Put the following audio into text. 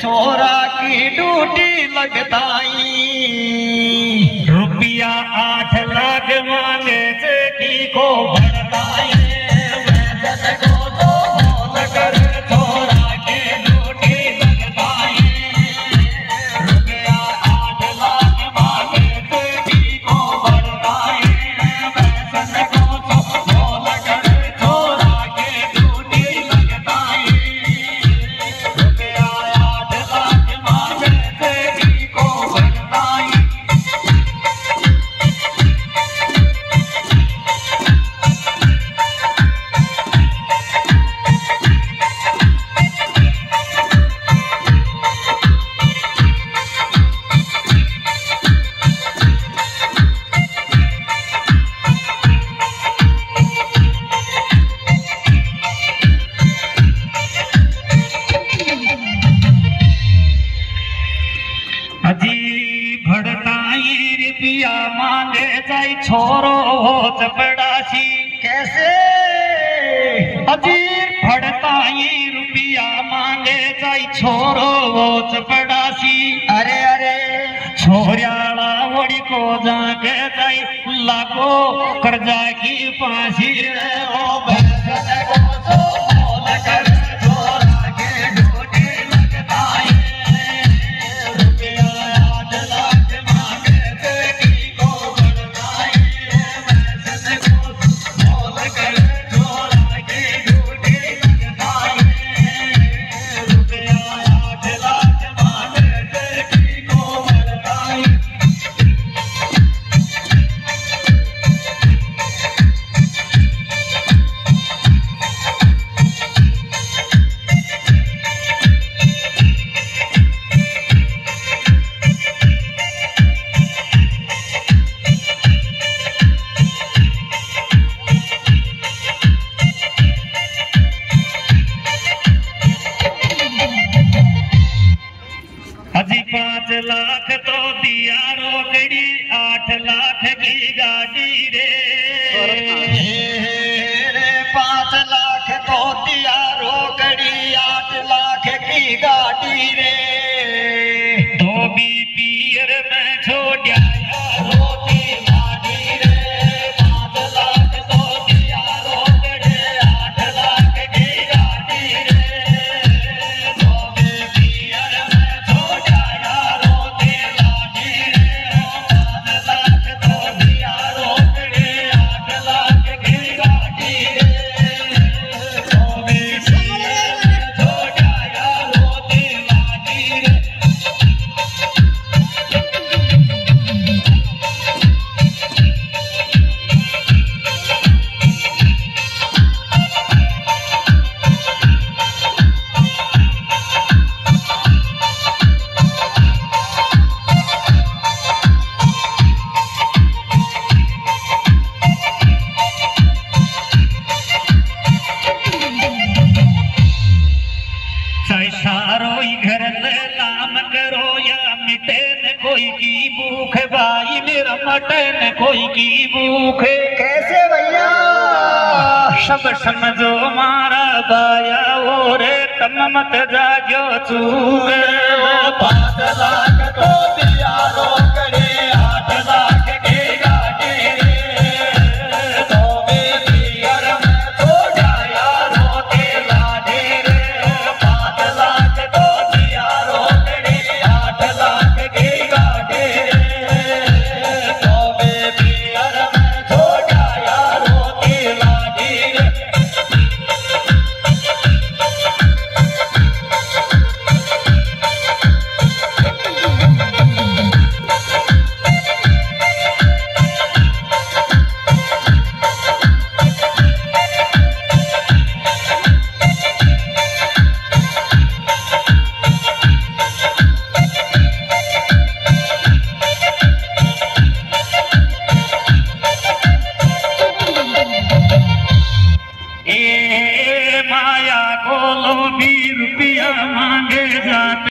छोरा की ड्यूटी लगताई। रुपया जाई छोरो हो चपड़ासी कैसे? अजीर फड़ताई रुपया मांगे जाई छोरो हो चपड़ासी अरे अरे, छोरियाला वड़ी को जाके जाई। लागो कर्जा की फांसी रे, ओ भैया को तो लाख तो दिया रोकड़ी आठ लाख की गाड़ी रे। पाँच लाख तो दिया रोकड़ी आठ लाख की गाड़ी रे। तो भी पियर में करो या मिटे न कोई की भूख भाई मेरा मटे न कोई की भूख। कैसे भैया? सब समझो मारा बाया वो रे तम मत जागो चूक पातला all of these